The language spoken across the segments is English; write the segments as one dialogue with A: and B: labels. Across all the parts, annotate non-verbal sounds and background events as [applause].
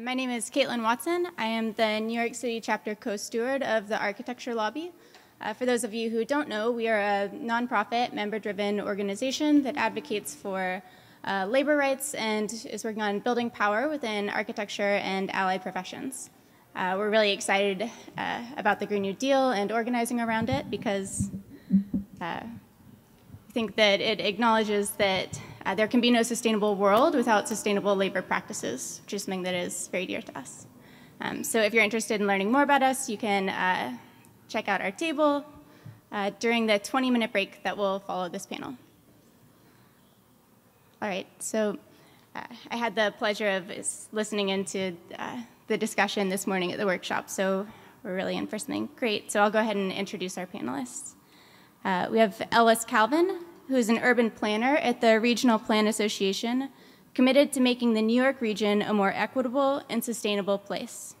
A: Uh, my name is Caitlin Watson. I am the New York City chapter co-steward of the Architecture Lobby. Uh, for those of you who don't know, we are a nonprofit, member-driven organization that advocates for uh, labor rights and is working on building power within architecture and allied professions. Uh, we're really excited uh, about the Green New Deal and organizing around it because uh, I think that it acknowledges that uh, there can be no sustainable world without sustainable labor practices, which is something that is very dear to us. Um, so if you're interested in learning more about us, you can uh, check out our table uh, during the 20-minute break that will follow this panel. All right, so uh, I had the pleasure of listening into uh, the discussion this morning at the workshop, so we're really in for something great. So I'll go ahead and introduce our panelists. Uh, we have Ellis Calvin, who is an urban planner at the Regional Plan Association, committed to making the New York region a more equitable and sustainable place.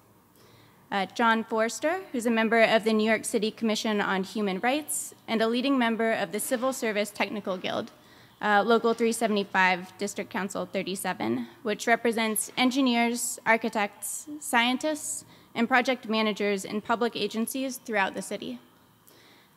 A: Uh, Jon Forster, who's a member of the New York City Commission on Human Rights and a leading member of the Civil Service Technical Guild, uh, Local 375, District Council 37, which represents engineers, architects, scientists, and project managers in public agencies throughout the city.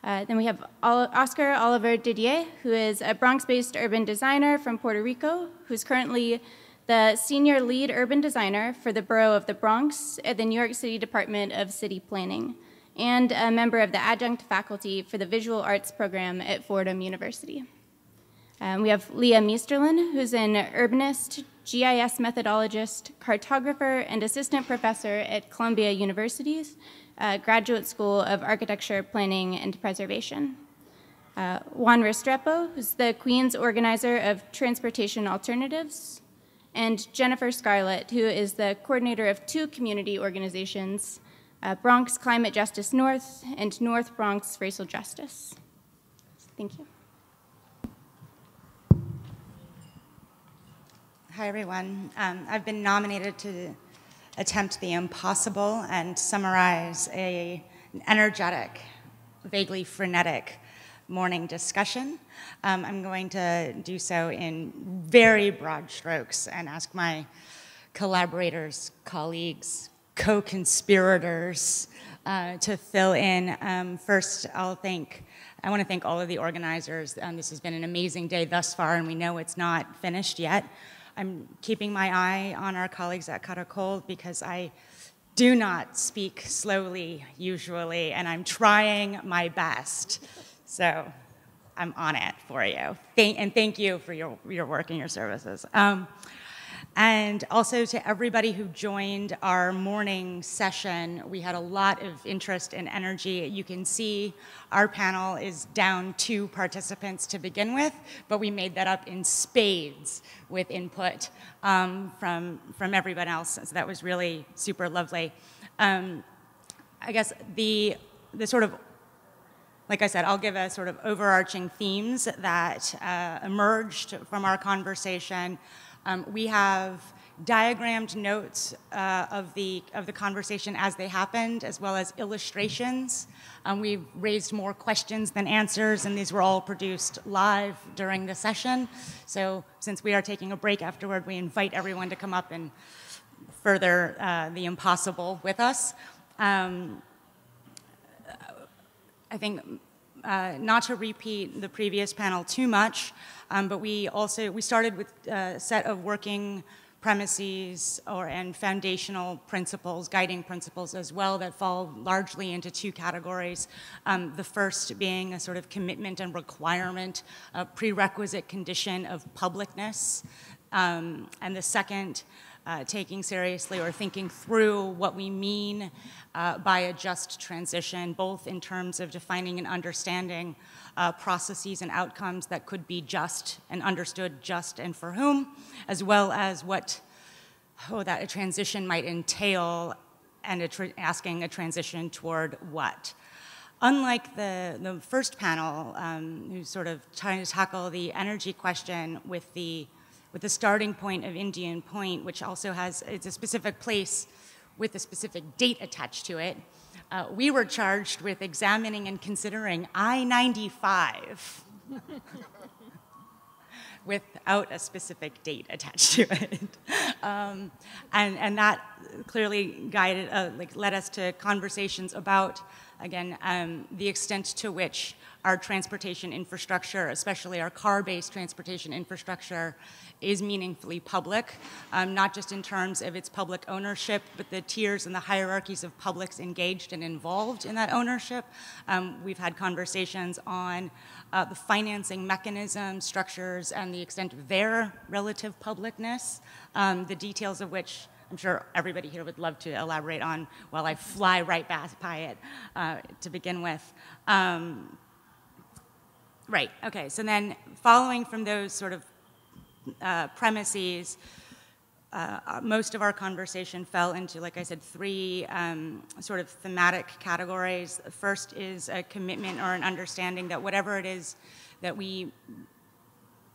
A: Uh, then we have Oscar Oliver Didier, who is a Bronx-based urban designer from Puerto Rico, who's currently the senior lead urban designer for the borough of the Bronx at the New York City Department of City Planning, and a member of the adjunct faculty for the visual arts program at Fordham University. Um, we have Leah Meisterlin, who's an urbanist, GIS methodologist, cartographer, and assistant professor at Columbia University's uh, Graduate School of Architecture, Planning, and Preservation. Uh, Juan Restrepo, who's the Queens organizer of Transportation Alternatives, and Jennifer Scarlott, who is the coordinator of two community organizations, uh, Bronx Climate Justice North and North Bronx Racial Justice. Thank you.
B: Hi, everyone. Um, I've been nominated to attempt the impossible and summarize a, an energetic, vaguely frenetic morning discussion. Um, I'm going to do so in very broad strokes and ask my collaborators, colleagues, co-conspirators uh, to fill in. Um, first, I'll thank, I want to thank all of the organizers. Um, this has been an amazing day thus far, and we know it's not finished yet. I'm keeping my eye on our colleagues at Caracol because I do not speak slowly usually, and I'm trying my best. So I'm on it for you. Thank, and thank you for your, your work and your services. Um, and also to everybody who joined our morning session. We had a lot of interest and energy. You can see our panel is down two participants to begin with, but we made that up in spades with input um, from, from everyone else. So that was really super lovely. Um, I guess the, the sort of like I said, I'll give a sort of overarching themes that uh, emerged from our conversation. Um, we have diagrammed notes uh, of, the, of the conversation as they happened, as well as illustrations. Um, we raised more questions than answers, and these were all produced live during the session. So since we are taking a break afterward, we invite everyone to come up and further uh, the impossible with us. Um, I think uh, not to repeat the previous panel too much, um, but we also, we started with a set of working premises or and foundational principles, guiding principles as well that fall largely into two categories. Um, the first being a sort of commitment and requirement, a prerequisite condition of publicness. Um, and the second, uh, taking seriously or thinking through what we mean uh, by a just transition, both in terms of defining and understanding uh, processes and outcomes that could be just and understood just and for whom, as well as what oh, that a transition might entail and a asking a transition toward what. Unlike the, the first panel, um, who's sort of trying to tackle the energy question with the, with the starting point of Indian Point, which also has, it's a specific place with a specific date attached to it, uh, we were charged with examining and considering I 95. [laughs] without a specific date attached to it. um, and, and that clearly guided, uh, like led us to conversations about, again, um, the extent to which our transportation infrastructure, especially our car-based transportation infrastructure, is meaningfully public, um, not just in terms of its public ownership, but the tiers and the hierarchies of publics engaged and involved in that ownership. Um, we've had conversations on uh, the financing mechanism, structures, and the extent of their relative publicness, um, the details of which I'm sure everybody here would love to elaborate on while I fly right by it uh, to begin with. Um, Right, okay, so then following from those sort of uh, premises, uh, most of our conversation fell into, like I said, three um, sort of thematic categories. First is a commitment or an understanding that whatever it is that we,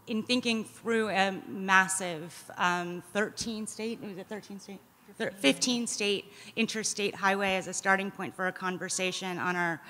B: in thinking through a massive um, 13 state, was it 13 state? 15 state interstate highway as a starting point for a conversation on our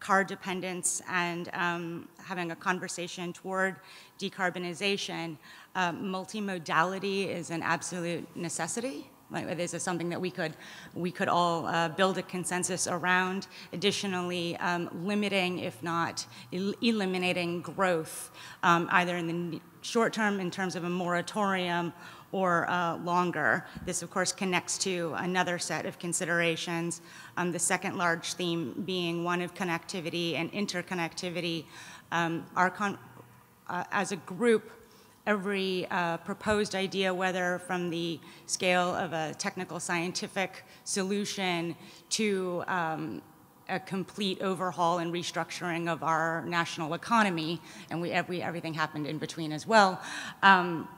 B: car dependence and um, having a conversation toward decarbonization, um, multimodality is an absolute necessity. Like, this is something that we could, we could all uh, build a consensus around. Additionally, um, limiting, if not el eliminating growth, um, either in the short term in terms of a moratorium or uh, longer. This, of course, connects to another set of considerations. Um, the second large theme being one of connectivity and interconnectivity. Um, our uh, as a group, every uh, proposed idea, whether from the scale of a technical scientific solution to um, a complete overhaul and restructuring of our national economy, and we, every, everything happened in between as well. Um,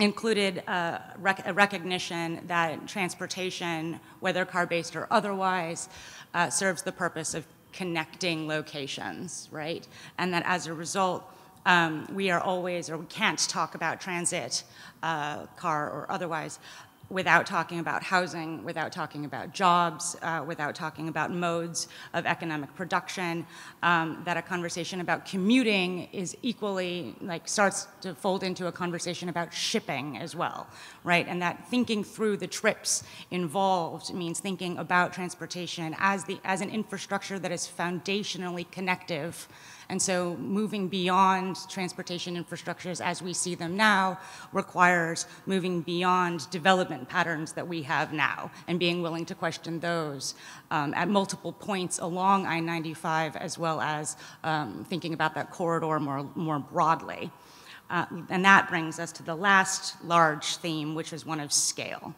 B: included a, rec a, recognition that transportation, whether car-based or otherwise, uh, serves the purpose of connecting locations, right? And that as a result, um, we are always, or we can't talk about transit, uh, car or otherwise, without talking about housing, without talking about jobs, uh, without talking about modes of economic production, um, that a conversation about commuting is equally, like, starts to fold into a conversation about shipping as well, right? And that thinking through the trips involved means thinking about transportation as, the, as an infrastructure that is foundationally connective and so moving beyond transportation infrastructures as we see them now requires moving beyond development patterns that we have now and being willing to question those um, at multiple points along I-95 as well as um, thinking about that corridor more, more broadly. Uh, and that brings us to the last large theme, which is one of scale,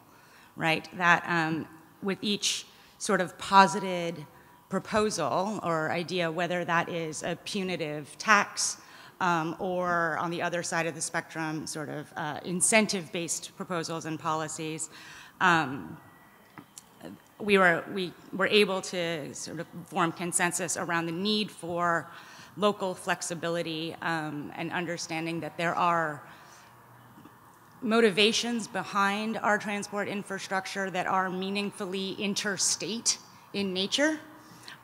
B: right? That um, with each sort of posited proposal or idea, whether that is a punitive tax um, or on the other side of the spectrum, sort of uh, incentive-based proposals and policies. Um, we were, we were able to sort of form consensus around the need for local flexibility um, and understanding that there are motivations behind our transport infrastructure that are meaningfully interstate in nature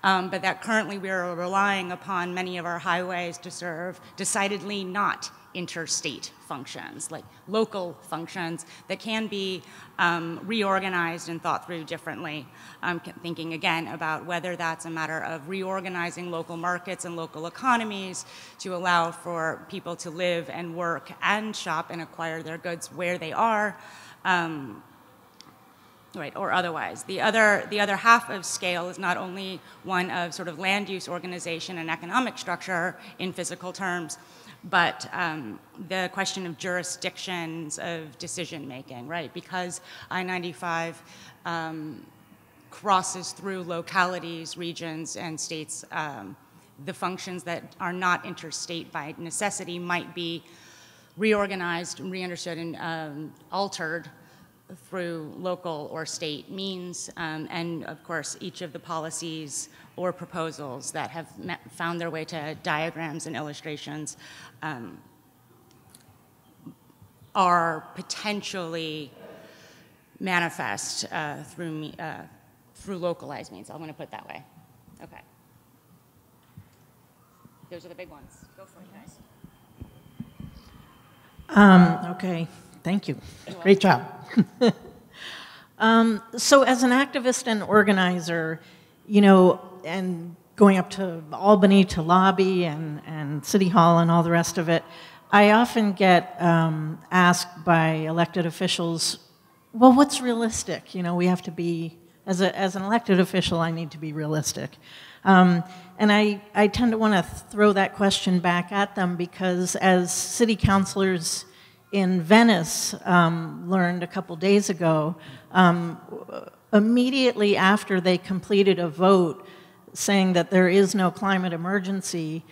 B: um, but that currently we are relying upon many of our highways to serve decidedly not interstate functions, like local functions that can be um, reorganized and thought through differently. I'm thinking again about whether that's a matter of reorganizing local markets and local economies to allow for people to live and work and shop and acquire their goods where they are. Um, right, or otherwise. The other, the other half of scale is not only one of sort of land use organization and economic structure in physical terms, but um, the question of jurisdictions of decision making, right? Because I-95 um, crosses through localities, regions, and states, um, the functions that are not interstate by necessity might be reorganized, re-understood, and um, altered through local or state means, um, and of course, each of the policies or proposals that have met, found their way to diagrams and illustrations um, are potentially manifest uh, through, me, uh, through localized means. I'm going to put it that way. Okay. Those are the big ones. Go for it, guys.
C: Um, okay, thank you. Great job. [laughs] um, so, as an activist and organizer, you know, and going up to Albany to lobby and, and City Hall and all the rest of it, I often get um, asked by elected officials, well, what's realistic? You know, we have to be, as, a, as an elected official, I need to be realistic. Um, and I, I tend to want to throw that question back at them because as city councilors in Venice um, learned a couple days ago, um, immediately after they completed a vote saying that there is no climate emergency,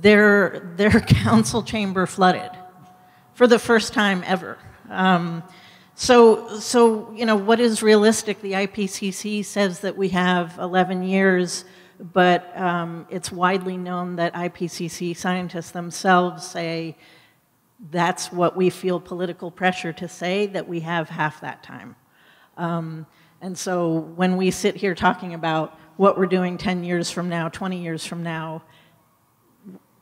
C: their, their [laughs] council chamber flooded for the first time ever. Um, so, so, you know, what is realistic? The IPCC says that we have 11 years, but um, it's widely known that IPCC scientists themselves say that's what we feel political pressure to say, that we have half that time. Um, and so when we sit here talking about what we're doing 10 years from now, 20 years from now,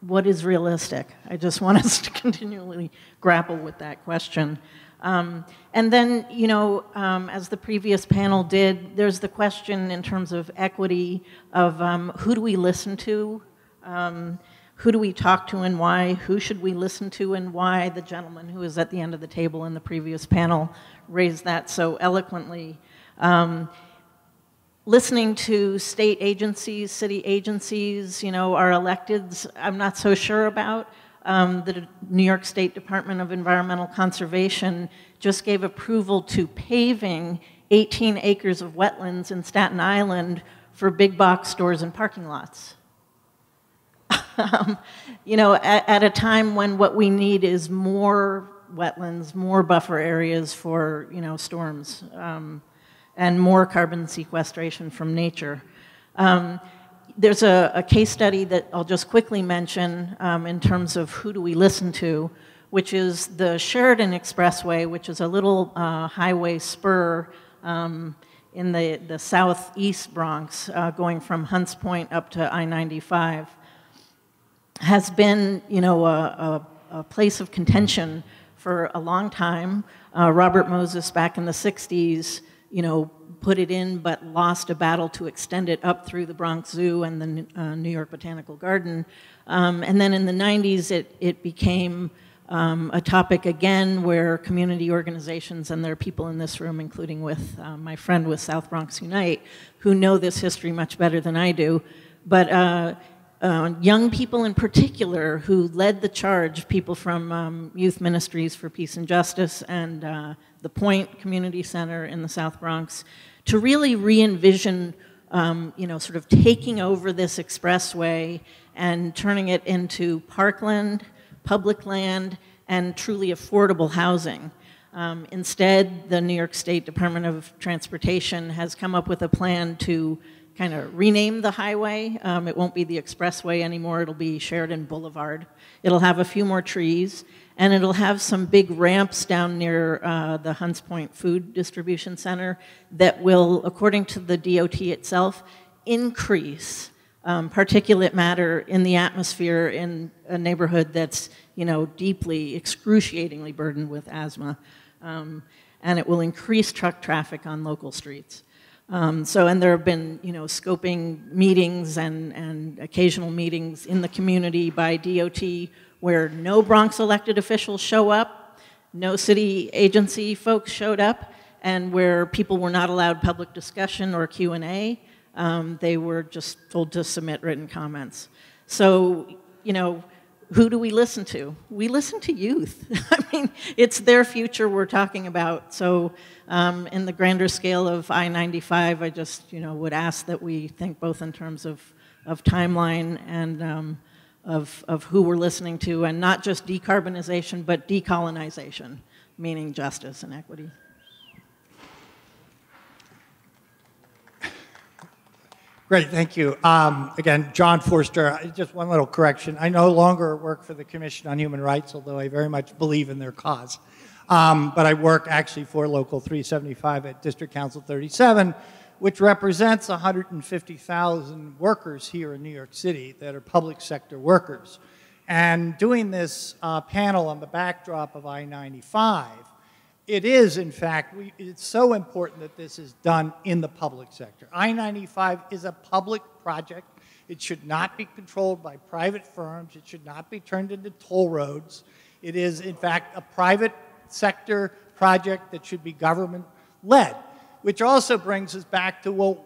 C: what is realistic? I just want us to [laughs] continually grapple with that question. Um, and then, you know, um, as the previous panel did, there's the question in terms of equity of um, who do we listen to? Um, who do we talk to and why? Who should we listen to and why? The gentleman who was at the end of the table in the previous panel raised that so eloquently. Um, listening to state agencies, city agencies, you know, our electeds, I'm not so sure about. Um, the New York State Department of Environmental Conservation just gave approval to paving 18 acres of wetlands in Staten Island for big box stores and parking lots. Um, you know, at, at, a time when what we need is more wetlands, more buffer areas for, you know, storms. Um, and more carbon sequestration from nature. Um, there's a, a, case study that I'll just quickly mention um, in terms of who do we listen to, which is the Sheridan Expressway, which is a little uh, highway spur um, in the, the southeast Bronx, uh, going from Hunts Point up to I-95, has been, you know, a, a, a place of contention for a long time. Uh, Robert Moses back in the 60s you know, put it in but lost a battle to extend it up through the Bronx Zoo and the uh, New York Botanical Garden. Um, and then in the 90s, it, it became um, a topic again where community organizations, and there are people in this room, including with uh, my friend with South Bronx Unite, who know this history much better than I do. But uh, uh, young people in particular who led the charge, people from um, Youth Ministries for Peace and Justice and uh, the Point Community Center in the South Bronx, to really re-envision, um, you know, sort of taking over this expressway and turning it into parkland, public land, and truly affordable housing. Um, instead, the New York State Department of Transportation has come up with a plan to kind of rename the highway. Um, it won't be the expressway anymore, it'll be Sheridan Boulevard. It'll have a few more trees, and it'll have some big ramps down near uh, the Hunts Point Food Distribution Center that will, according to the DOT itself, increase um, particulate matter in the atmosphere in a neighborhood that's, you know, deeply, excruciatingly burdened with asthma. Um, and it will increase truck traffic on local streets. Um, so, and there have been, you know, scoping meetings and, and occasional meetings in the community by DOT where no Bronx elected officials show up, no city agency folks showed up, and where people were not allowed public discussion or Q&A. Um, they were just told to submit written comments. So, you know, who do we listen to? We listen to youth. [laughs] I mean, it's their future we're talking about. So, um, in the grander scale of I-95, I just, you know, would ask that we think both in terms of, of timeline and um, of, of who we're listening to, and not just decarbonization, but decolonization, meaning justice and equity.
D: Great, thank you. Um, again, Jon Forster, just one little correction. I no longer work for the Commission on Human Rights, although I very much believe in their cause. Um, but I work actually for Local 375 at District Council 37, which represents 150,000 workers here in New York City that are public sector workers. And doing this uh, panel on the backdrop of I 95, it is, in fact, we, it's so important that this is done in the public sector. I 95 is a public project. It should not be controlled by private firms, it should not be turned into toll roads. It is, in fact, a private sector project that should be government led, which also brings us back to, well,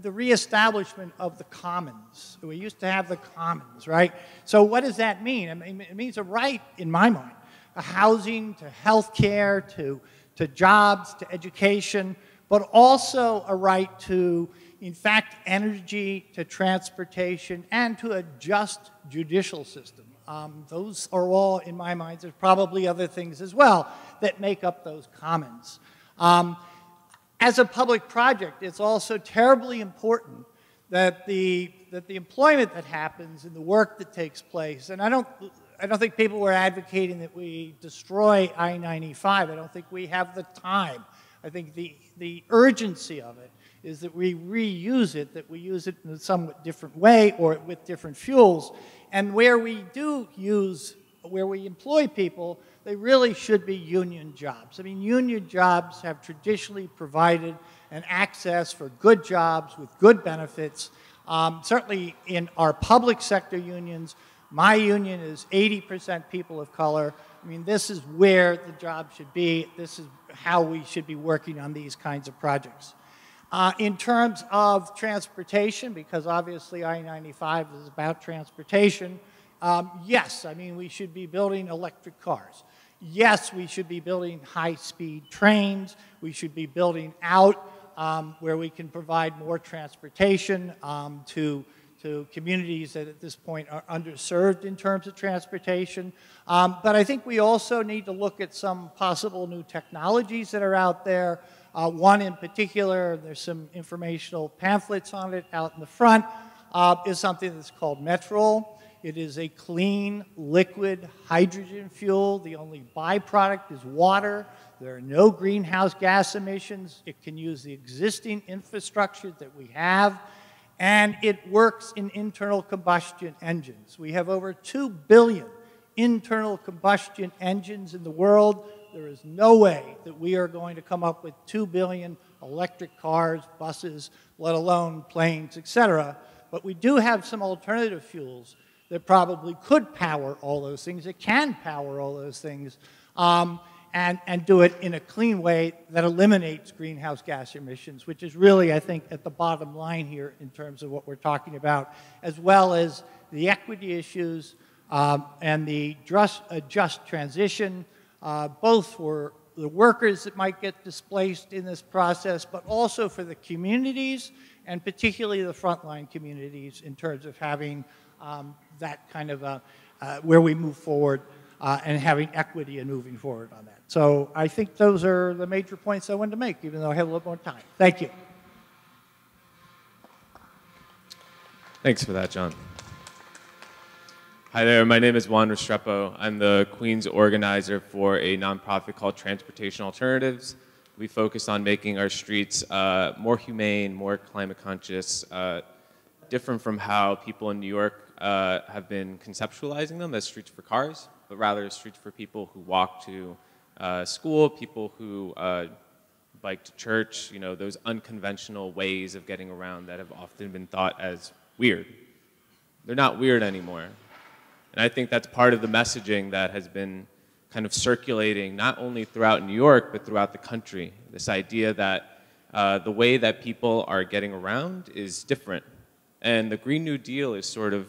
D: the reestablishment of the commons. We used to have the commons, right? So what does that mean? I mean it means a right, in my mind, housing, to health care, to, to jobs, to education, but also a right to, in fact, energy, to transportation, and to a just judicial system. Um, those are all, in my mind, there's probably other things as well that make up those commons. Um, as a public project, it's also terribly important that the, that the employment that happens and the work that takes place, and I don't, I don't think people were advocating that we destroy I-95. I don't think we have the time. I think the, the urgency of it is that we reuse it, that we use it in a somewhat different way or with different fuels. And where we do use, where we employ people, they really should be union jobs. I mean, union jobs have traditionally provided an access for good jobs with good benefits. Um, certainly in our public sector unions, my union is 80% people of color. I mean, this is where the job should be. This is how we should be working on these kinds of projects. Uh, in terms of transportation, because obviously I-95 is about transportation, um, yes, I mean, we should be building electric cars yes, we should be building high-speed trains. We should be building out um, where we can provide more transportation um, to, to communities that at this point are underserved in terms of transportation. Um, but I think we also need to look at some possible new technologies that are out there. Uh, one in particular, there's some informational pamphlets on it out in the front, uh, is something that's called Metrol. It is a clean, liquid hydrogen fuel. The only byproduct is water. There are no greenhouse gas emissions. It can use the existing infrastructure that we have. And it works in internal combustion engines. We have over 2 billion internal combustion engines in the world. There is no way that we are going to come up with 2 billion electric cars, buses, let alone planes, etc. But we do have some alternative fuels that probably could power all those things, it can power all those things, um, and, and do it in a clean way that eliminates greenhouse gas emissions, which is really, I think, at the bottom line here in terms of what we're talking about, as well as the equity issues um, and the just, uh, just transition, uh, both for the workers that might get displaced in this process, but also for the communities, and particularly the frontline communities in terms of having um, that kind of uh, uh, where we move forward uh, and having equity and moving forward on that. So I think those are the major points I wanted to make, even though I have a little more time. Thank you.
E: Thanks for that, Jon. Hi there, my name is Juan Restrepo. I'm the Queens organizer for a nonprofit called Transportation Alternatives. We focus on making our streets uh, more humane, more climate conscious, uh, different from how people in New York uh, have been conceptualizing them as streets for cars, but rather streets for people who walk to uh, school, people who uh, bike to church, you know, those unconventional ways of getting around that have often been thought as weird. They're not weird anymore. And I think that's part of the messaging that has been kind of circulating not only throughout New York, but throughout the country. This idea that uh, the way that people are getting around is different. And the Green New Deal is sort of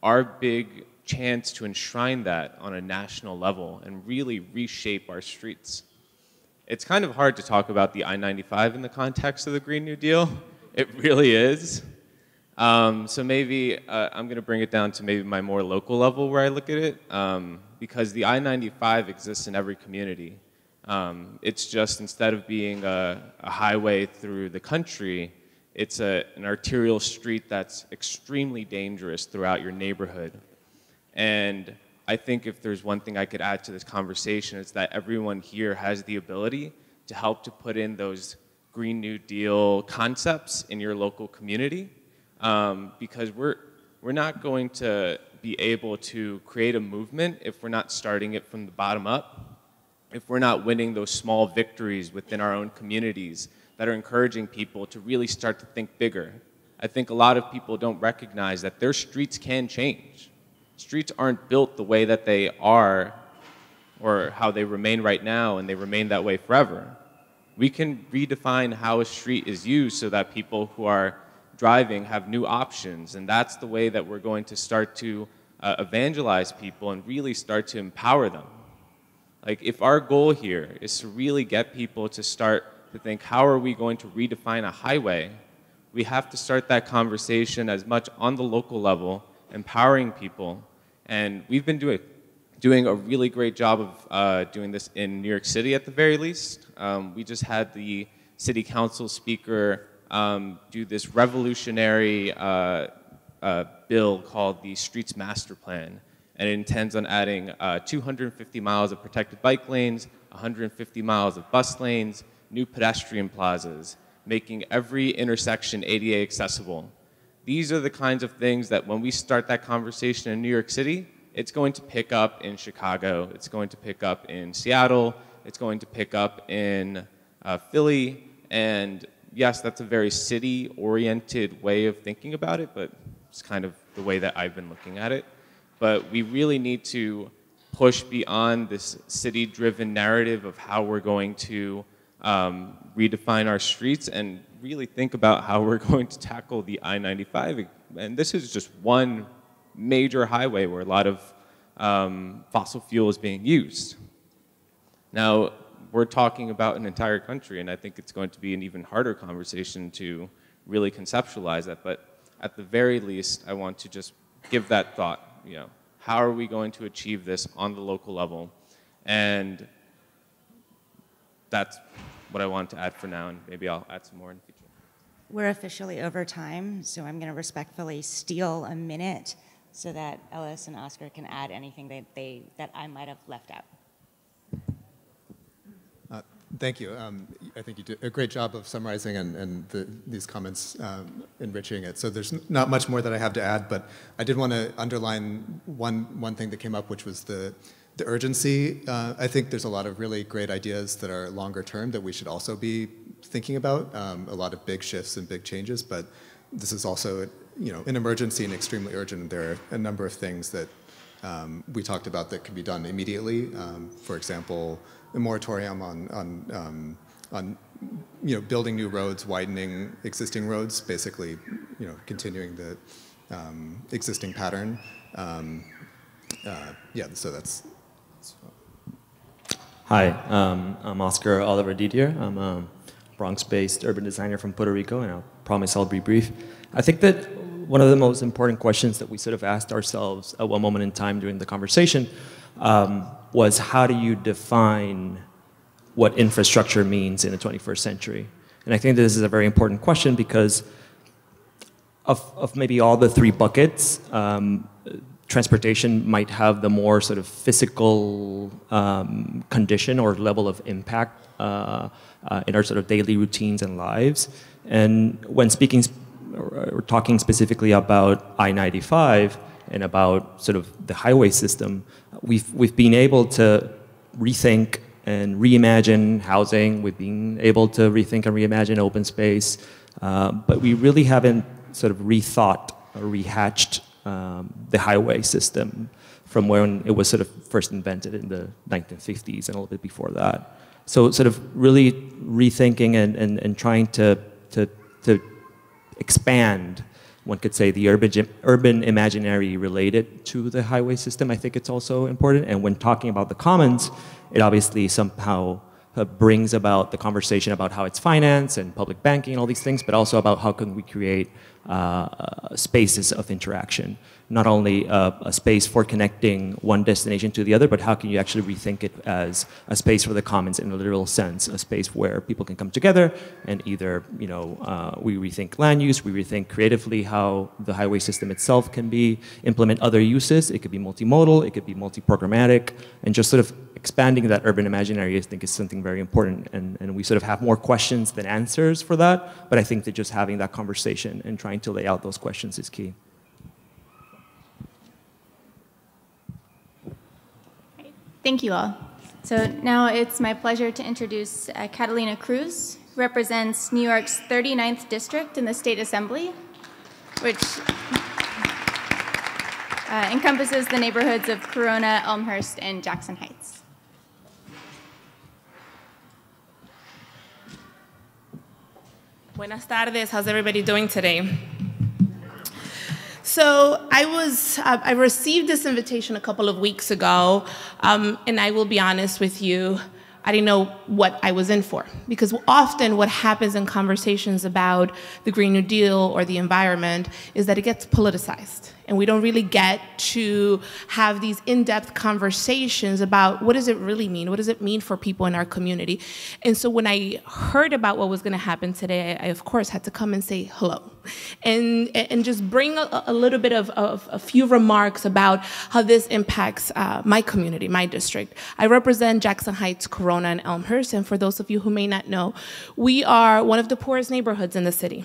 E: our big chance to enshrine that on a national level and really reshape our streets. It's kind of hard to talk about the I-95 in the context of the Green New Deal. It really is. Um, so maybe uh, I'm going to bring it down to maybe my more local level where I look at it, um, because the I-95 exists in every community. Um, it's just instead of being a, a highway through the country, it's a, an arterial street that's extremely dangerous throughout your neighborhood. And I think if there's one thing I could add to this conversation, it's that everyone here has the ability to help to put in those Green New Deal concepts in your local community um, because we're, we're not going to be able to create a movement if we're not starting it from the bottom up, if we're not winning those small victories within our own communities that are encouraging people to really start to think bigger. I think a lot of people don't recognize that their streets can change. Streets aren't built the way that they are or how they remain right now and they remain that way forever. We can redefine how a street is used so that people who are driving have new options. And that's the way that we're going to start to uh, evangelize people and really start to empower them. Like, if our goal here is to really get people to start to think, how are we going to redefine a highway? We have to start that conversation as much on the local level, empowering people. And we've been doing, doing a really great job of uh, doing this in New York City at the very least. Um, we just had the city council speaker um, do this revolutionary uh, uh, bill called the Streets Master Plan. And it intends on adding uh, 250 miles of protected bike lanes, 150 miles of bus lanes, new pedestrian plazas, making every intersection ADA accessible. These are the kinds of things that when we start that conversation in New York City, it's going to pick up in Chicago, it's going to pick up in Seattle, it's going to pick up in uh, Philly, and yes, that's a very city-oriented way of thinking about it, but it's kind of the way that I've been looking at it. But we really need to push beyond this city-driven narrative of how we're going to um, redefine our streets and really think about how we're [laughs] going to tackle the I-95. And this is just one major highway where a lot of um, fossil fuel is being used. Now, we're talking about an entire country, and I think it's going to be an even harder conversation to really conceptualize that. But at the very least, I want to just give that thought. You know, how are we going to achieve this on the local level? And that's what I want to add for now, and maybe I'll add some more in the future.
B: We're officially over time, so I'm going to respectfully steal a minute so that Ellis and Oscar can add anything that, they, that I might have left out.
F: Thank you. Um, I think you did a great job of summarizing and, and the, these comments um, enriching it. So there's not much more that I have to add, but I did want to underline one, one thing that came up, which was the, the urgency. Uh, I think there's a lot of really great ideas that are longer term that we should also be thinking about. Um, a lot of big shifts and big changes, but this is also you know, an emergency and extremely urgent. There are a number of things that um, we talked about that can be done immediately. Um, for example, a moratorium on, on, um, on you know, building new roads, widening existing roads, basically, you know, continuing the um, existing pattern. Um, uh, yeah, so that's. that's
G: Hi, um, I'm Oscar Oliver Didier. I'm a Bronx-based urban designer from Puerto Rico, and I promise I'll be brief. I think that one of the most important questions that we sort of asked ourselves at one moment in time during the conversation um, was how do you define what infrastructure means in the 21st century? And I think this is a very important question because of, of maybe all the three buckets, um, transportation might have the more sort of physical um, condition or level of impact uh, uh, in our sort of daily routines and lives. And when speaking or talking specifically about I-95 and about sort of the highway system, we've, we've been able to rethink and reimagine housing. We've been able to rethink and reimagine open space. Uh, but we really haven't sort of rethought or rehatched um, the highway system from when it was sort of first invented in the 1950s and a little bit before that. So sort of really rethinking and, and, and trying to, to, to expand one could say the urban, urban imaginary related to the highway system. I think it's also important. And when talking about the commons, it obviously somehow uh, brings about the conversation about how it's financed and public banking and all these things, but also about how can we create uh, spaces of interaction not only a, a, space for connecting one destination to the other, but how can you actually rethink it as a space for the commons in a literal sense, a space where people can come together and either, you know, uh, we rethink land use, we rethink creatively how the highway system itself can be, implement other uses. It could be multimodal, it could be multi-programmatic, and just sort of expanding that urban imaginary, I think, is something very important. And, and we sort of have more questions than answers for that, but I think that just having that conversation and trying to lay out those questions is key.
A: Thank you all. So now it's my pleasure to introduce uh, Catalina Cruz, who represents New York's 39th District in the State Assembly, which uh, encompasses the neighborhoods of Corona, Elmhurst, and Jackson Heights.
H: Buenas tardes. How's everybody doing today? So I was, uh, I received this invitation a couple of weeks ago, um, and I will be honest with you, I didn't know what I was in for. Because often what happens in conversations about the Green New Deal or the environment is that it gets politicized. And we don't really get to have these in-depth conversations about what does it really mean? What does it mean for people in our community? And so when i heard about what was going to happen today I, I, of course had to come and say hello and and just bring a, a little bit of, of, a few remarks about how this impacts uh, my community my district i represent jackson heights corona and elmhurst and for those of you who may not know we are one of the poorest neighborhoods in the city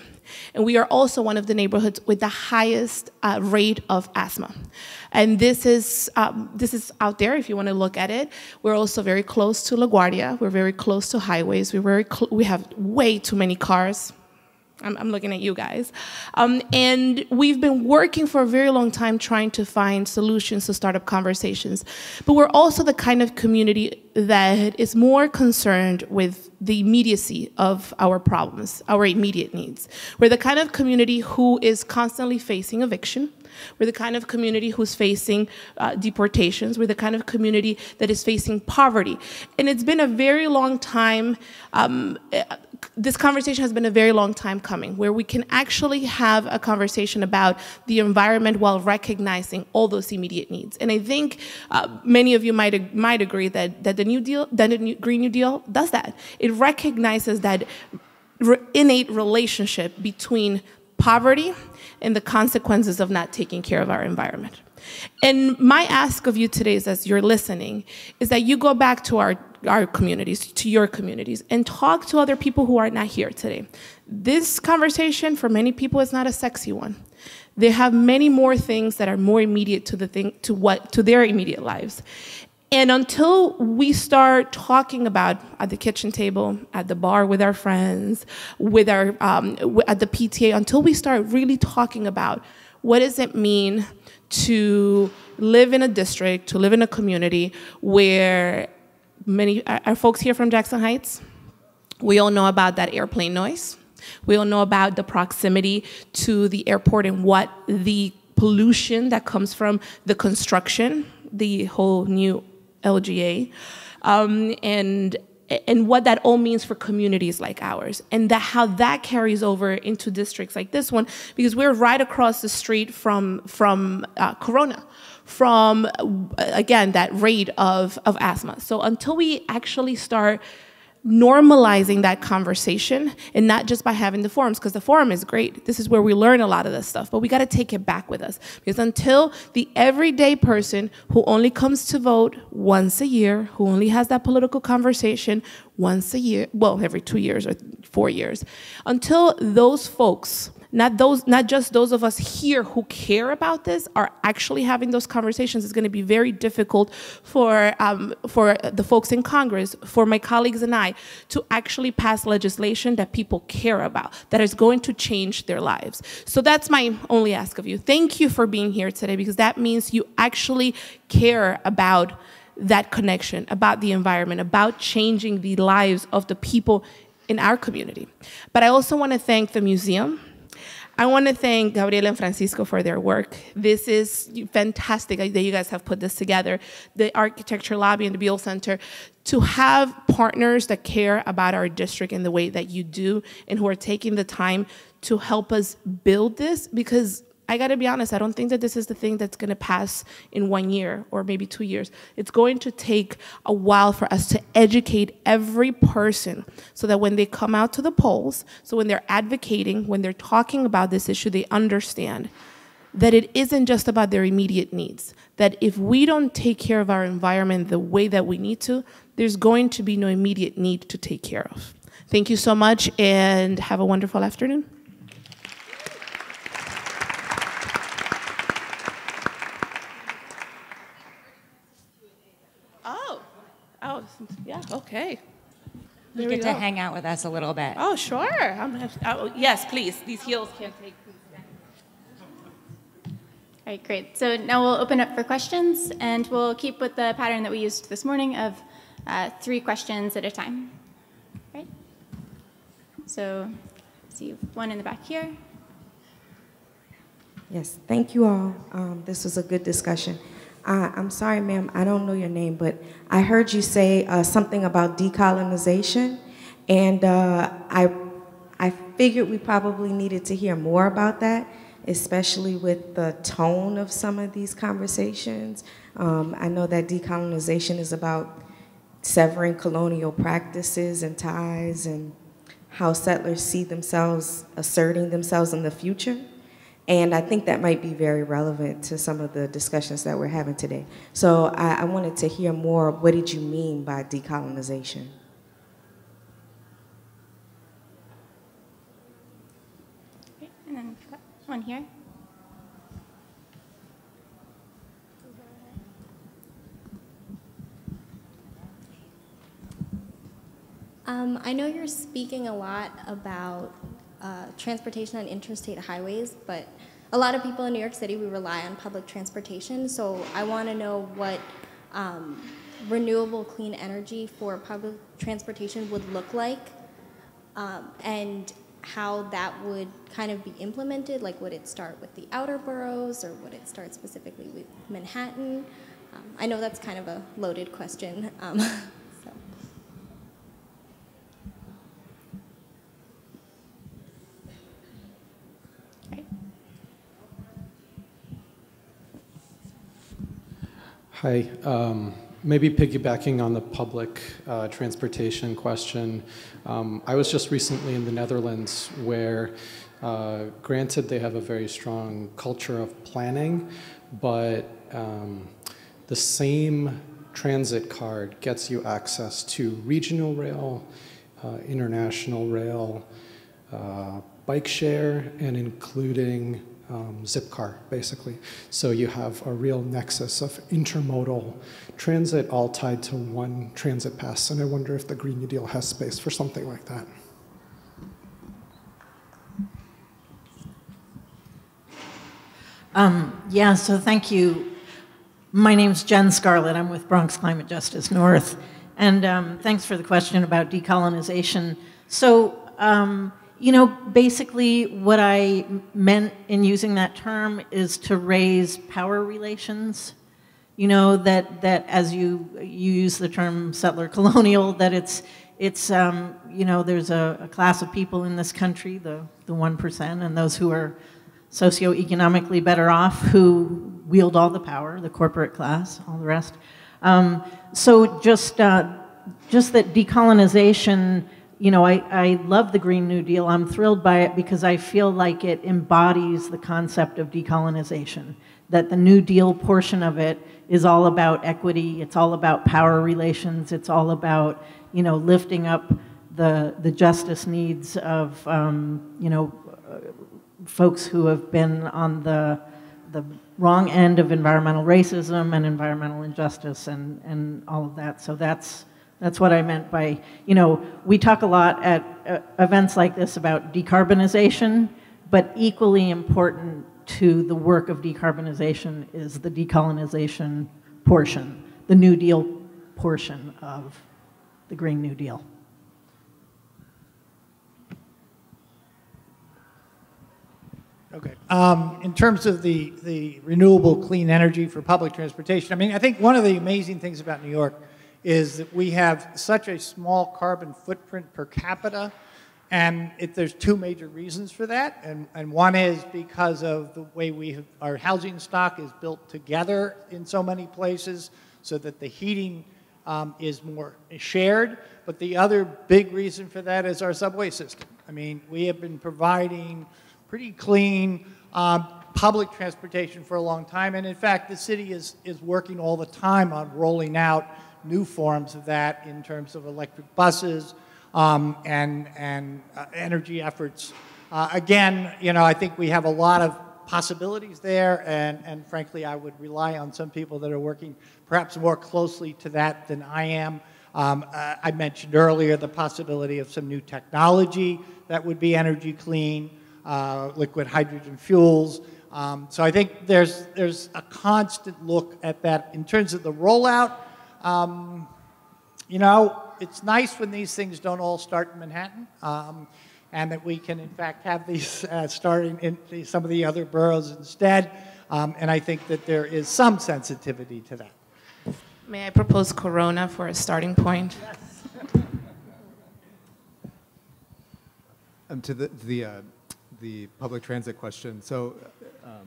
H: and we are also one of the neighborhoods with the highest uh, rate of asthma. And this is, um, this is out there if you want to look at it. We're also very close to LaGuardia. We're very close to highways. We're very we have way too many cars I'm, I'm looking at you guys. Um, and we've been working for a very long time trying to find solutions to startup conversations. But we're also the kind of community that is more concerned with the immediacy of our problems, our immediate needs. We're the kind of community who is constantly facing eviction. We're the kind of community who's facing uh, deportations. We're the kind of community that is facing poverty. And it's been a very long time. Um, this conversation has been a very long time coming, where we can actually have a conversation about the environment while recognizing all those immediate needs. And I think uh, many of you might might agree that that the New Deal, that the New, Green New Deal, does that. It recognizes that innate relationship between poverty and the consequences of not taking care of our environment. And my ask of you today is as you're listening, is that you go back to our, our communities, to your communities, and talk to other people who are not here today. This conversation for many people is not a sexy one. They have many more things that are more immediate to the thing to what to their immediate lives. And until we start talking about at the kitchen table, at the bar with our friends, with our um, at the PTA, until we start really talking about what does it mean to live in a district, to live in a community where many are folks here from Jackson Heights. We all know about that airplane noise. We all know about the proximity to the airport and what the pollution that comes from the construction, the whole new LGA, um, and and what that all means for communities like ours and that how that carries over into districts like this one because we're right across the street from from uh, corona from again that rate of of asthma. So until we actually start normalizing that conversation and not just by having the forums because the forum is great. This is where we learn a lot of this stuff but we got to take it back with us. Because until the everyday person who only comes to vote once a year who only has that political conversation once a year well every two years or four years until those folks not those not just those of us here who care about this are actually having those conversations. It's going to be very difficult for um, for the folks in congress for my colleagues and i to actually pass legislation that people care about that is going to change their lives. So that's my only ask of you. Thank you for being here today because that means you actually care about that connection about the environment about changing the lives of the people in our community. But i also want to thank the museum I want to thank Gabriela and Francisco for their work. This is fantastic that you guys have put this together. The Architecture Lobby and the Buell Center to have partners that care about our district in the way that you do and who are taking the time to help us build this because I got to be honest, I don't think that this is the thing that's going to pass in one year or maybe two years. It's going to take a while for us to educate every person so that when they come out to the polls, so when they're advocating, when they're talking about this issue, they understand that it isn't just about their immediate needs. That if we don't take care of our environment the way that we need to, there's going to be no immediate need to take care of. Thank you so much and have a wonderful afternoon. Yeah, okay.
B: You
H: There we
B: get to hang out with us a little bit.
H: Oh, sure. I'm, oh, yes, please. These heels can't take.
A: All right, great. So now we'll open up for questions, and we'll keep with the pattern that we used this morning of uh, three questions at a time. Right? So, see one in the back here.
I: Yes, thank you all. Um, this was a good discussion. I'm sorry, ma'am, I don't know your name, but I heard you say uh, something about decolonization, and uh, I, I figured we probably needed to hear more about that, especially with the tone of some of these conversations. Um, I know that decolonization is about severing colonial practices and ties and how settlers see themselves asserting themselves in the future. And I think that might be very relevant to some of the discussions that we're having today. So I, I wanted to hear more. What did you mean by decolonization?
A: Okay, and then we've got one here.
J: Um, I know you're speaking a lot about uh, transportation on interstate highways, but a lot of people in New York City, we rely on public transportation. So I want to know what um, renewable clean energy for public transportation would look like um, and how that would kind of be implemented. Like, would it start with the outer boroughs or would it start specifically with Manhattan? Um, I know that's kind of a loaded question. [laughs]
K: Hi. Um, maybe piggybacking on the public uh, transportation question. Um, I was just recently in the Netherlands where, uh, granted, they have a very strong culture of planning, but um, the same transit card gets you access to regional rail, uh, international rail, uh, bike share, and including um, Zipcar, basically. So you have a real nexus of intermodal transit all tied to one transit pass. And I wonder if the Green New Deal has space for something like that.
C: Um, yeah, so thank you. My name's Jen Scarlott. I'm with Bronx Climate Justice North. And um, thanks for the question about decolonization. So, um, you know, basically what I meant in using that term is to raise power relations. You know, that, that as you, you use the term settler colonial, that it's, it's um, you know, there's a, a class of people in this country, the, the 1%, and those who are socioeconomically better off who wield all the power, the corporate class, all the rest. Um, so just, uh, just that decolonization, you know, I, I love the Green New Deal. I'm thrilled by it because I feel like it embodies the concept of decolonization, that the New Deal portion of it is all about equity, it's all about power relations, it's all about, you know, lifting up the, the justice needs of, um, you know, folks who have been on the, the wrong end of environmental racism and environmental injustice and, and all of that. So that's, that's what I meant by, you know, we talk a lot at uh, events like this about decarbonization, but equally important to the work of decarbonization is the decolonization portion, the New Deal portion of the Green New Deal.
D: Okay. Um, in terms of the, the renewable clean energy for public transportation, I mean, I think one of the amazing things about New York is that we have such a small carbon footprint per capita, and it, there's two major reasons for that. And, and one is because of the way we have, our housing stock is built together in so many places, so that the heating um, is more shared. But the other big reason for that is our subway system. I mean, we have been providing pretty clean um, public transportation for a long time. And in fact, the city is, is working all the time on rolling out new forms of that in terms of electric buses um, and, and uh, energy efforts. Uh, again, you know, I think we have a lot of possibilities there, and, and frankly, I would rely on some people that are working perhaps more closely to that than I am. Um, uh, I mentioned earlier the possibility of some new technology that would be energy clean, uh, liquid hydrogen fuels. Um, so I think there's, there's a constant look at that. In terms of the rollout, um, you know, it's nice when these things don't all start in Manhattan, um, and that we can, in fact, have these [laughs] uh, starting in some of the other boroughs instead. Um, and I think that there is some sensitivity to that.
H: May I propose Corona for a starting point? Yes.
F: Um, to the, the, uh, the public transit question, so um,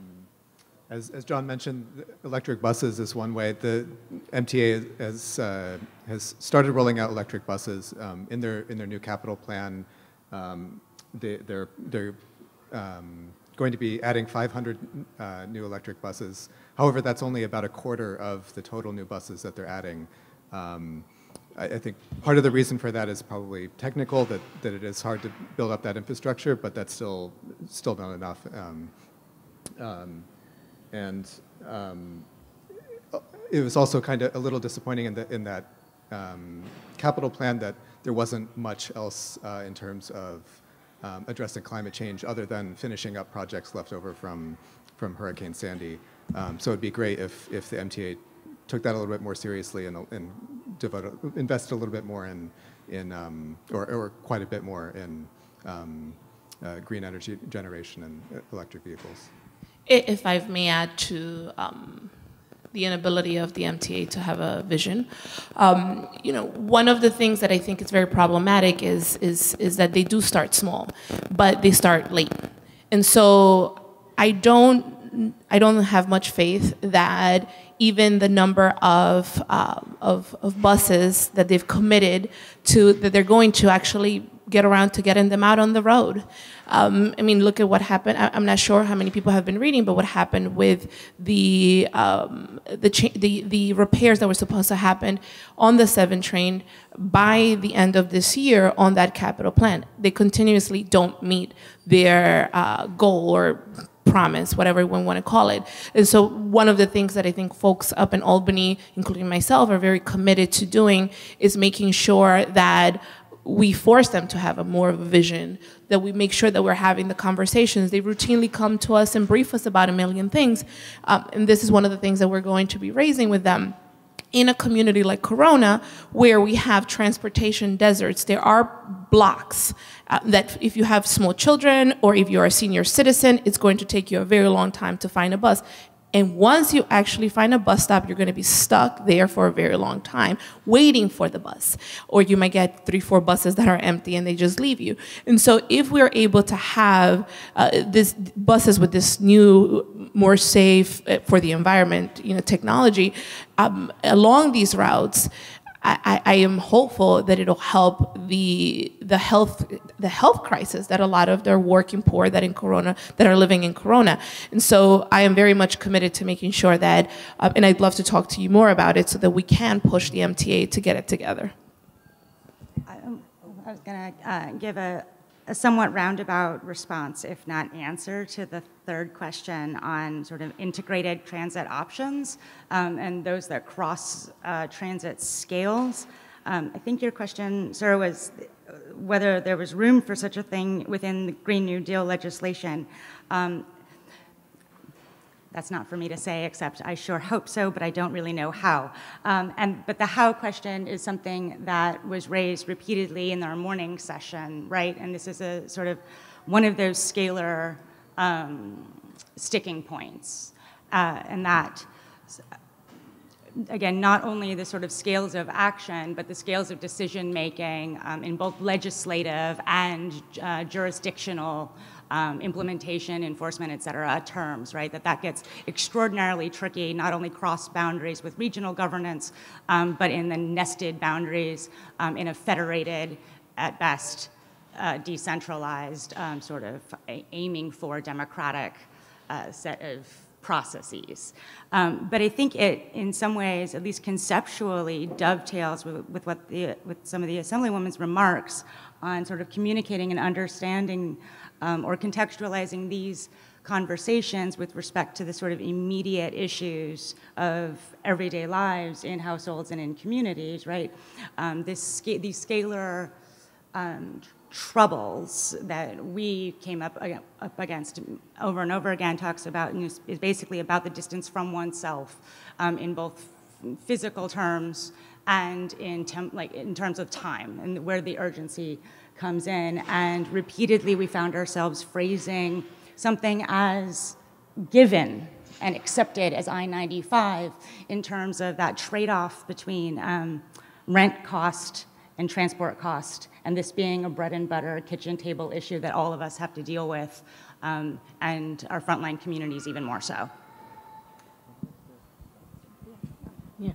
F: as, as Jon mentioned, electric buses is one way. The MTA has, uh, has started rolling out electric buses um, in, their, in their new capital plan. Um, they, they're they're um, going to be adding 500 uh, new electric buses. However, that's only about a quarter of the total new buses that they're adding. Um, I, I, think part of the reason for that is probably technical, that, that it is hard to build up that infrastructure, but that's still, still not enough. Um, um and um, it was also kind of a little disappointing in, the, in that um, capital plan that there wasn't much else uh, in terms of um, addressing climate change other than finishing up projects left over from, from Hurricane Sandy. Um, so it'd be great if, if the MTA took that a little bit more seriously and, and devoted, invested a little bit more in, in um, or, or quite a bit more in um, uh, green energy generation and electric vehicles.
H: If I may add to um, the inability of the MTA to have a vision. Um, you know, one of the things that I think is very problematic is, is, is that they do start small, but they start late. And so I don't, I don't have much faith that even the number of, uh, of, of buses that they've committed to, that they're going to actually get around to getting them out on the road. Um, I mean, look at what happened. I, am not sure how many people have been reading, but what happened with the um, the, the the repairs that were supposed to happen on the seven train by the end of this year on that capital plan. They continuously don't meet their uh, goal or promise, whatever we want to call it. And so one of the things that I think folks up in Albany, including myself, are very committed to doing is making sure that we force them to have a more of a vision, that we make sure that we're having the conversations. They routinely come to us and brief us about a million things. Um, and this is one of the things that we're going to be raising with them. In a community like Corona, where we have transportation deserts, there are blocks uh, that if you have small children or if you're a senior citizen, it's going to take you a very long time to find a bus. And once you actually find a bus stop, you're going to be stuck there for a very long time waiting for the bus. Or you might get three, four buses that are empty and they just leave you. And so if we're able to have uh, this buses with this new, more safe uh, for the environment, you know, technology um, along these routes, I, I, am hopeful that it'll help the the health the health crisis that a lot of their working poor that in Corona that are living in Corona, and so I am very much committed to making sure that, uh, and I'd love to talk to you more about it so that we can push the MTA to get it together.
B: I, I was going to uh, give a a somewhat roundabout response, if not answer, to the third question on sort of integrated transit options um, and those that cross uh, transit scales. Um, I think your question, sir, was whether there was room for such a thing within the Green New Deal legislation. Um, that's not for me to say, except I sure hope so, but I don't really know how. Um, and, but the how question is something that was raised repeatedly in our morning session, right? And this is a sort of one of those scalar um, sticking points. Uh, and that, again, not only the sort of scales of action, but the scales of decision making um, in both legislative and uh, jurisdictional um, implementation, enforcement, et cetera, terms, right? That that gets extraordinarily tricky, not only cross boundaries with regional governance, um, but in the nested boundaries um, in a federated, at best, uh, decentralized, um, sort of aiming for democratic uh, set of processes. Um, but I think it, in some ways, at least conceptually, dovetails with, with what the, with some of the Assemblywoman's remarks on sort of communicating and understanding um, or contextualizing these conversations with respect to the sort of immediate issues of everyday lives in households and in communities, right? Um, this, these scalar um, troubles that we came up, up against over and over again talks about is basically about the distance from oneself um, in both physical terms and in, like, in terms of time and where the urgency comes in. And repeatedly we found ourselves phrasing something as given and accepted as I-95 in terms of that trade-off between um, rent cost and transport cost, and this being a bread and butter kitchen table issue that all of us have to deal with, um, and our frontline communities even more so.
C: Yeah.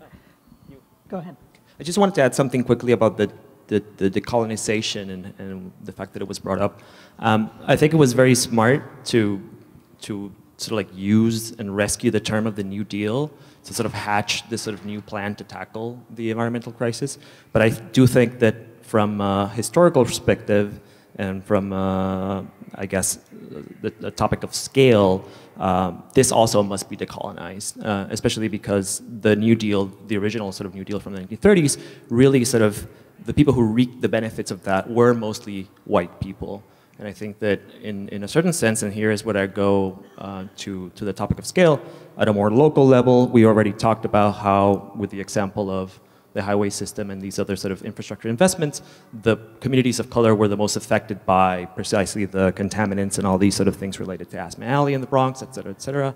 C: Go ahead.
G: I just wanted to add something quickly about the, the, the decolonization and, and the fact that it was brought up. Um, I think it was very smart to, to sort of like use and rescue the term of the New Deal to sort of hatch this sort of new plan to tackle the environmental crisis. But I do think that from a historical perspective and from, uh, I guess, the, the, topic of scale, um, this also must be decolonized, uh, especially because the New Deal, the original sort of New Deal from the 1930s, really sort of, the people who reaped the benefits of that were mostly white people. And I think that in, in a certain sense, and here is where I go uh, to, to the topic of scale, at a more local level, we already talked about how, with the example of the highway system and these other sort of infrastructure investments, the communities of color were the most affected by precisely the contaminants and all these sort of things related to Asthma Alley in the Bronx, et cetera, et cetera.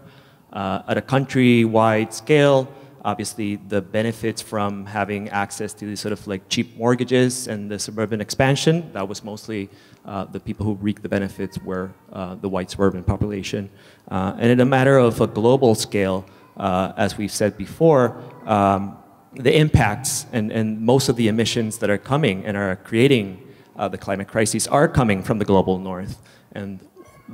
G: Uh, at a country-wide scale, obviously the benefits from having access to these sort of like cheap mortgages and the suburban expansion, that was mostly uh, the people who reaped the benefits were uh, the white suburban population. Uh, and in a matter of a global scale, uh, as we've said before, um, the impacts and, and most of the emissions that are coming and are creating uh, the climate crises are coming from the global north. And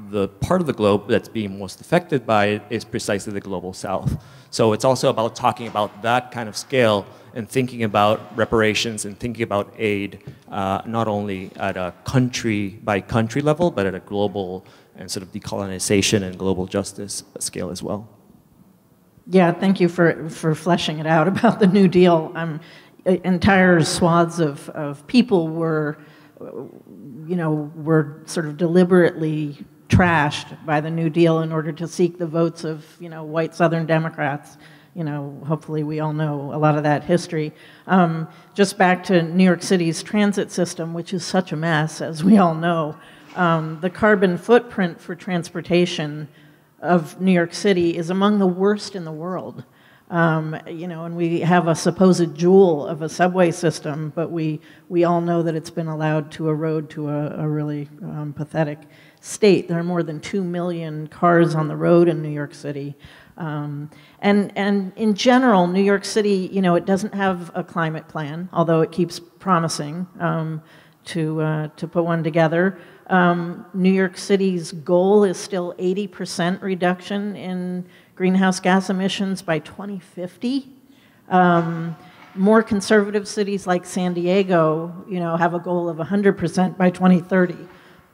G: the part of the globe that's being most affected by it is precisely the global south. So it's also about talking about that kind of scale and thinking about reparations and thinking about aid, uh, not only at a country by country level, but at a global and sort of decolonization and global justice scale as well.
C: Yeah, thank you for, for fleshing it out [laughs] about the New Deal. Um, entire swaths of, of people were, you know, were sort of deliberately trashed by the New Deal in order to seek the votes of, you know, white Southern Democrats. You know, hopefully we all know a lot of that history. Um, just back to New York City's transit system, which is such a mess, as we all know. Um, the carbon footprint for transportation of New York City is among the worst in the world. Um, you know, and we have a supposed jewel of a subway system, but we, we all know that it's been allowed to erode to a, a really um, pathetic state. There are more than 2 million cars on the road in New York City. Um, and, and in general, New York City, you know, it doesn't have a climate plan, although it keeps promising um, to, uh, to put one together. Um, New York City's goal is still 80% reduction in greenhouse gas emissions by 2050. Um, more conservative cities like San Diego, you know, have a goal of 100% by 2030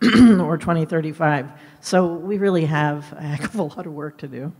C: [clears throat] or 2035. So we really have a heck of a lot of work to do.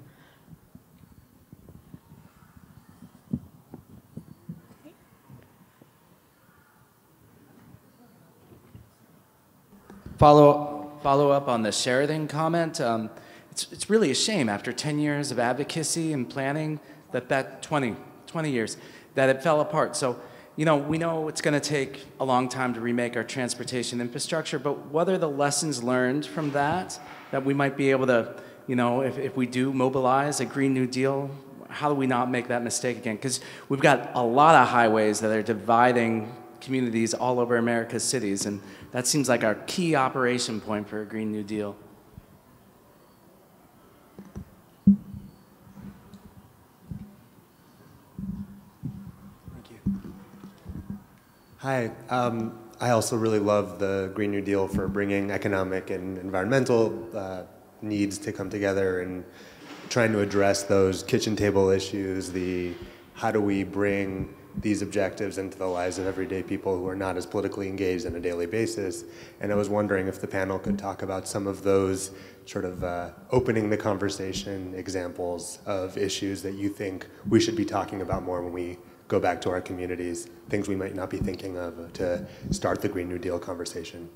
L: Follow, follow up on the Sheridan comment. Um, it's, it's really a shame after 10 years of advocacy and planning that that 20, 20 years, that it fell apart. So, you know, we know it's going to take a long time to remake our transportation infrastructure, but what are the lessons learned from that that we might be able to, you know, if, if we do mobilize a Green New Deal, how do we not make that mistake again? Because we've got a lot of highways that are dividing communities all over America's cities, and that seems like our key operation point for a Green New Deal.
M: Hi. Um, I also really love the Green New Deal for bringing economic and environmental uh, needs to come together and trying to address those kitchen table issues, the how do we bring these objectives into the lives of everyday people who are not as politically engaged on a daily basis. And I was wondering if the panel could talk about some of those sort of uh, opening the conversation examples of issues that you think we should be talking about more when we go back to our communities, things we might not be thinking of to start the Green New Deal conversation.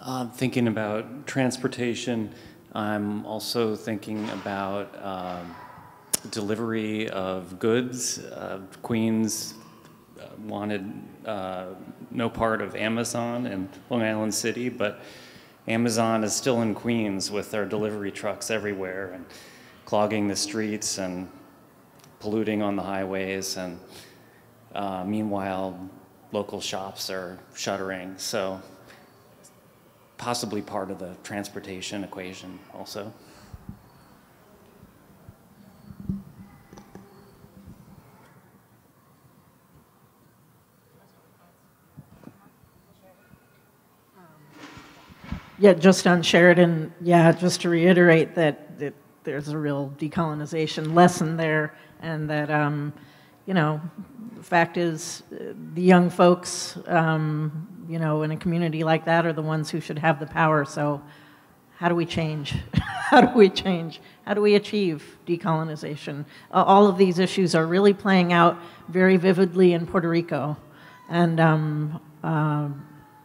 N: Uh, thinking about transportation, I'm also thinking about um, delivery of goods. Uh, Queens uh, wanted uh, no part of Amazon and Long Island City, but Amazon is still in Queens with their delivery trucks everywhere and clogging the streets and polluting on the highways. And uh, meanwhile, local shops are shuttering. So possibly part of the transportation equation also.
C: Yeah, just on Sheridan, yeah, just to reiterate that, that there's a real decolonization lesson there, and that, um, you know, the fact is, uh, the young folks, um, you know, in a community like that are the ones who should have the power. So, how do we change? [laughs] how do we change? How do we achieve decolonization? Uh, all of these issues are really playing out very vividly in Puerto Rico, and um, uh,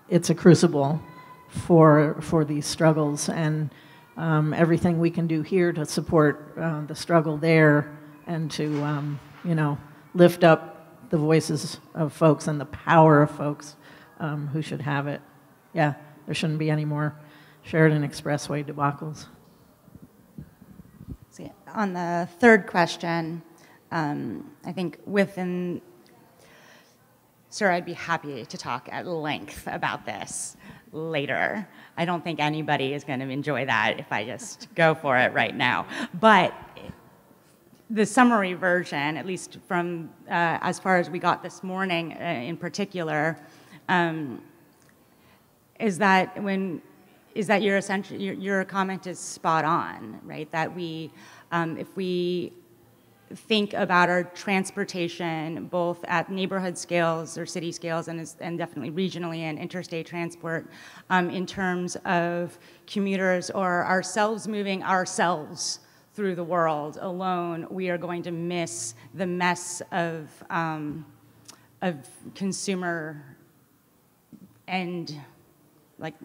C: it's a crucible for for these struggles and um, everything we can do here to support uh, the struggle there and to um, you know lift up the voices of folks and the power of folks um, who should have it. Yeah, there shouldn't be any more Sheridan Expressway debacles.
B: See, on the third question, um, I think within, sir, I'd be happy to talk at length about this later. I don't think anybody is going to enjoy that if I just go for it right now. But the summary version, at least from uh, as far as we got this morning uh, in particular, um, is that when is that your essential your, your, comment is spot on, right? That we, um, if we think about our transportation both at neighborhood scales or city scales and, and definitely regionally and interstate transport um, in terms of commuters or ourselves moving ourselves through the world alone, we are going to miss the mess of, um, of consumer and like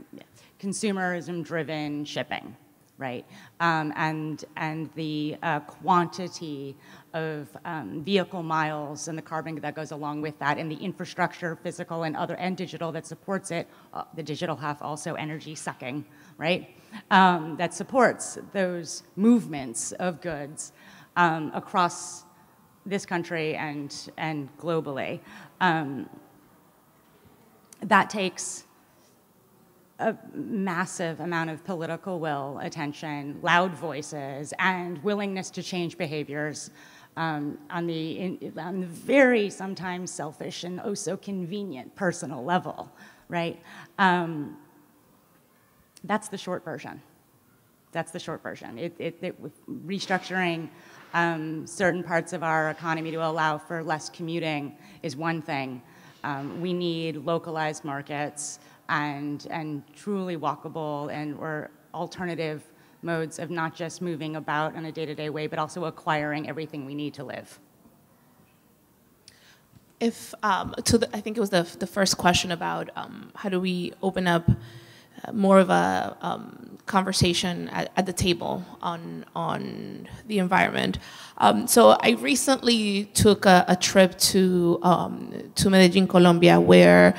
B: consumerism driven shipping right? Um, and, and the uh, quantity of um, vehicle miles and the carbon that goes along with that and the infrastructure, physical and other, and digital that supports it, uh, the digital half also energy sucking, right? Um, that supports those movements of goods um, across this country and, and globally. Um, that takes a massive amount of political will, attention, loud voices, and willingness to change behaviors um, on, the, in, on the very sometimes selfish and oh so convenient personal level, right? Um, that's the short version. That's the short version. It, it, it restructuring um, certain parts of our economy to allow for less commuting is one thing. Um, we need localized markets and, and truly walkable and or alternative modes of not just moving about in a day-to-day way, but also acquiring everything we need to live.
H: If, um, to the, I think it was the, the first question about um, how do we open up more of a um, conversation at, at, the table on, on the environment. Um, so I recently took a, a trip to, um, to Medellin, Colombia, where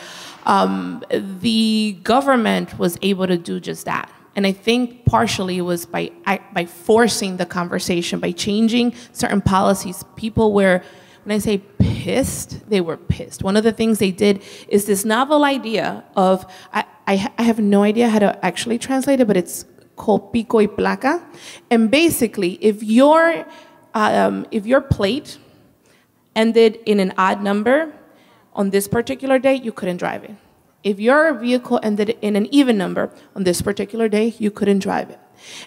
H: um, the government was able to do just that. And I think partially it was by, by forcing the conversation, by changing certain policies. People were, when I say pissed, they were pissed. One of the things they did is this novel idea of, I, I, I have no idea how to actually translate it, but it's called pico y placa. And basically, if your, um, if your plate ended in an odd number, on this particular day, you couldn't drive it. If your vehicle ended in an even number on this particular day, you couldn't drive it.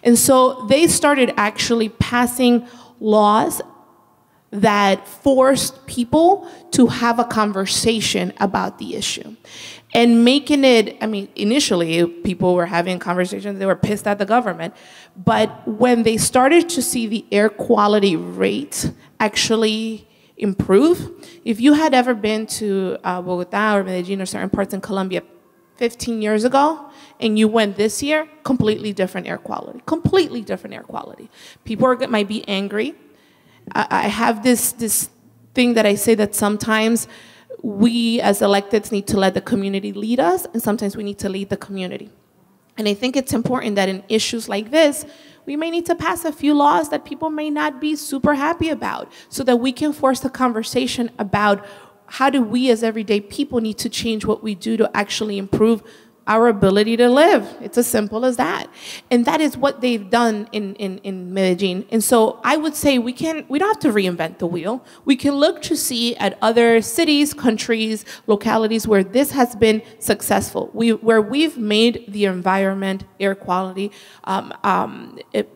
H: And so they started actually passing laws that forced people to have a conversation about the issue and making it i mean initially people were having conversations they were pissed at the government but when they started to see the air quality rate actually improve if you had ever been to uh, bogota or medellin or certain parts in colombia 15 years ago and you went this year completely different air quality completely different air quality. People are, might be angry. I, I have this this thing that I say that sometimes we as electeds need to let the community lead us, and sometimes we need to lead the community. And I think it's important that in issues like this, we may need to pass a few laws that people may not be super happy about so that we can force the conversation about how do we as everyday people need to change what we do to actually improve our ability to live. It's as simple as that. And that is what they've done in, in, in Medellin. And so I would say we can we don't have to reinvent the wheel. We can look to see at other cities, countries, localities where this has been successful. We where we've made the environment, air quality, um, um, it,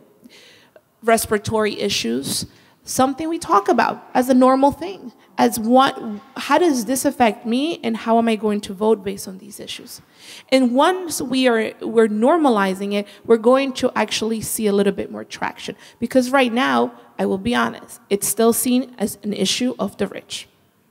H: respiratory issues, something we talk about as a normal thing as what how does this affect me and how am i going to vote based on these issues? And once we are we're normalizing it we're going to actually see a little bit more traction. Because right now i will be honest it's still seen as an issue of the rich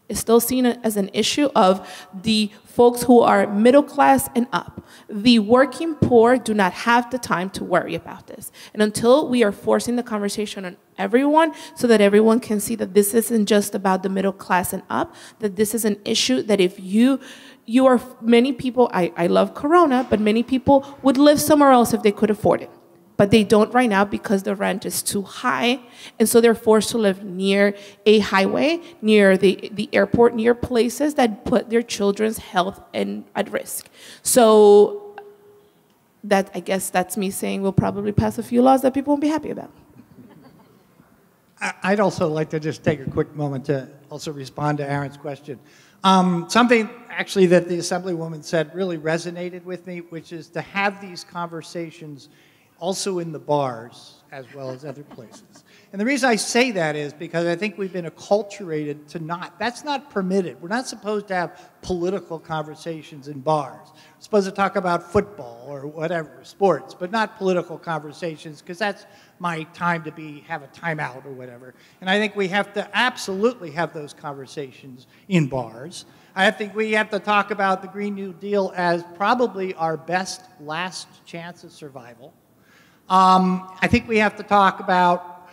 H: it's still seen as an issue of the folks who are middle class and up. The working poor do not have the time to worry about this. And until we are forcing the conversation on everyone so that everyone can see that this isn't just about the middle class and up, that this is an issue that if you you are many people I, I love corona but many people would live somewhere else if they could afford it but they don't right now because the rent is too high. And so they're forced to live near a highway, near the, the airport, near places that put their children's health in, at risk. So that I guess that's me saying we'll probably pass a few laws that people won't be happy about.
D: I'd also like to just take a quick moment to also respond to Aaron's question. Um, something actually that the Assemblywoman said really resonated with me, which is to have these conversations also in the bars as well as other places. And the reason I say that is because I think we've been acculturated to not, that's not permitted. We're not supposed to have political conversations in bars. We're supposed to talk about football or whatever, sports, but not political conversations because that's my time to be, have a timeout or whatever. And I think we have to absolutely have those conversations in bars. I think we have to talk about the Green New Deal as probably our best last chance of survival. Um, I think we have to talk about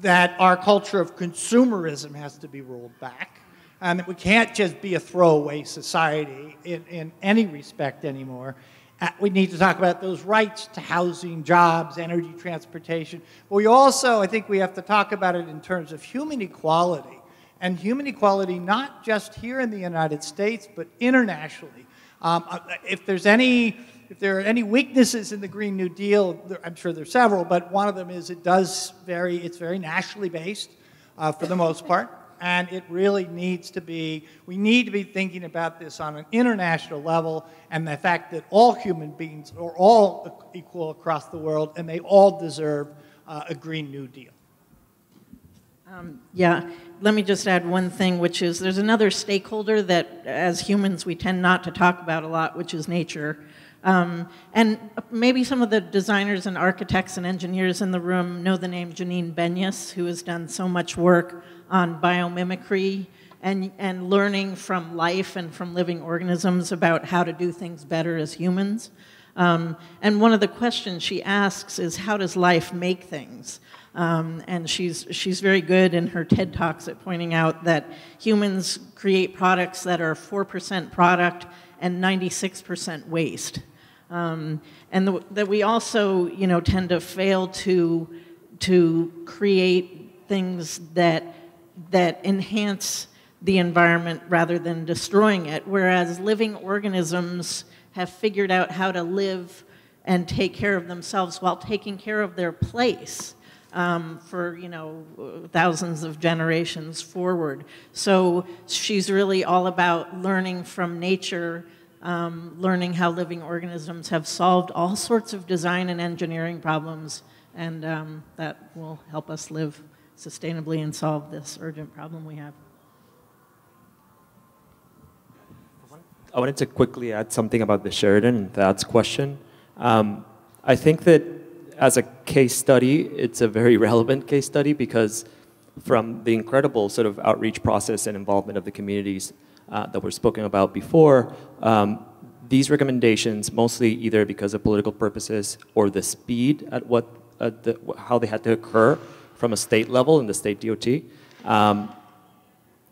D: that our culture of consumerism has to be rolled back, and that we can't just be a throwaway society in, in any respect anymore. Uh, we need to talk about those rights to housing, jobs, energy, transportation. But we also, I think we have to talk about it in terms of human equality, and human equality not just here in the United States, but internationally. Um, uh, if there's any if there are any weaknesses in the Green New Deal, I'm sure there's several, but one of them is it does very, it's very nationally based uh, for the most part. And it really needs to be, we need to be thinking about this on an international level and the fact that all human beings are all equal across the world and they all deserve uh, a Green New Deal.
C: Um, yeah, let me just add one thing, which is there's another stakeholder that as humans we tend not to talk about a lot, which is nature. Um, and maybe some of the designers and architects and engineers in the room know the name Janine Benyus, who has done so much work on biomimicry and, and learning from life and from living organisms about how to do things better as humans. Um, and one of the questions she asks is, how does life make things? Um, and she's, she's very good in her TED Talks at pointing out that humans create products that are 4% product and 96% waste. Um, and the, that we also, you know, tend to fail to, to create things that, that enhance the environment rather than destroying it, whereas living organisms have figured out how to live and take care of themselves while taking care of their place um, for you know thousands of generations forward. So she's really all about learning from nature um, learning how living organisms have solved all sorts of design and engineering problems, and um, that will help us live sustainably and solve this urgent problem we have.
G: I wanted to quickly add something about the Sheridan and Thad's question. Um, I think that as a case study, it's a very [laughs] relevant case study because from the incredible sort of outreach process and involvement of the communities uh, that were spoken about before, um, these recommendations, mostly either because of political purposes or the speed at what, uh, the, how they had to occur from a state level in the state DOT, um,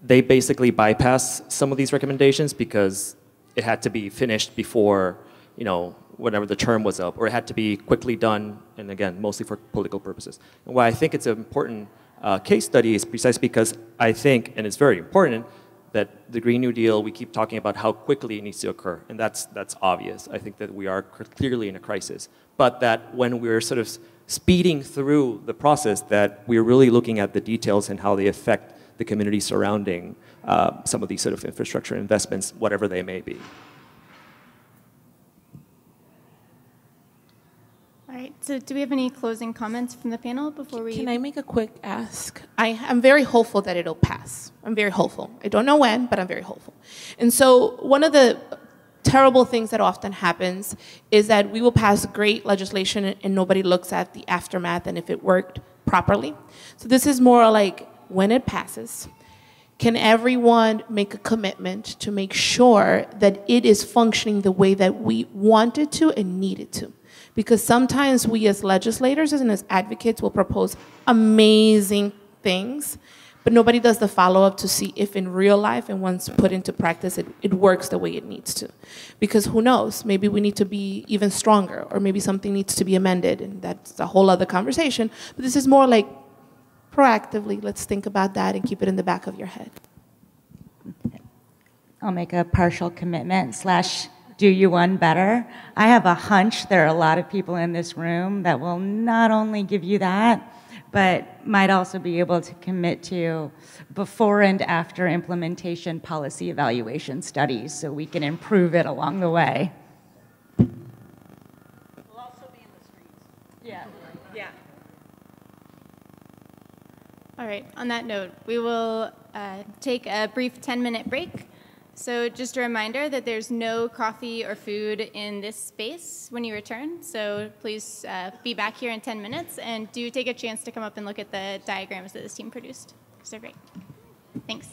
G: they basically bypass some of these recommendations because it had to be finished before, you know, whenever the term was up, or it had to be quickly done, and again, mostly for political purposes. And why I think it's an important uh, case study is precisely because I think, and it's very important, that the Green New Deal, we keep talking about how quickly it needs to occur, and that's, that's obvious. I think that we are clearly in a crisis. But that when we're sort of speeding through the process, that we're really looking at the details and how they affect the community surrounding uh, some of these sort of infrastructure investments, whatever they may be.
A: All right, so do we have any closing comments from the panel before we?
H: Can I make a quick ask? I, am very hopeful that it'll pass. I'm very hopeful. I don't know when, but I'm very hopeful. And so one of the terrible things that often happens is that we will pass great legislation and nobody looks at the aftermath and if it worked properly. So this is more like when it passes, can everyone make a commitment to make sure that it is functioning the way that we want it to and need it to? Because sometimes we as legislators and as advocates will propose amazing things, but nobody does the follow-up to see if in real life and once put into practice it, it works the way it needs to. Because who knows, maybe we need to be even stronger or maybe something needs to be amended and that's a whole other conversation. But this is more like proactively, let's think about that and keep it in the back of your head.
B: I'll make a partial commitment slash do you one better. I have a hunch there are a lot of people in this room that will not only give you that, but might also be able to commit to before and after implementation policy evaluation studies so we can improve it along the way.
C: We'll also be in the streets.
B: Yeah. Yeah.
A: All right, on that note, we will uh, take a brief 10 minute break. So, just a reminder that there's no coffee or food in this space when you return. So, please uh, be back here in 10 minutes and do take a chance to come up and look at the diagrams that this team produced because they're great. Thanks.